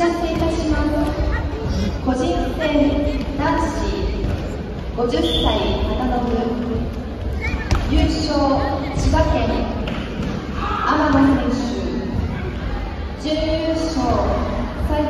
いたします個人戦男子50歳高信優勝千葉県天野選手。準優勝